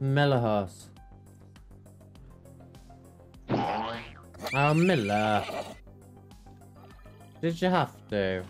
Melahas. Oh, Miller. Did you have to?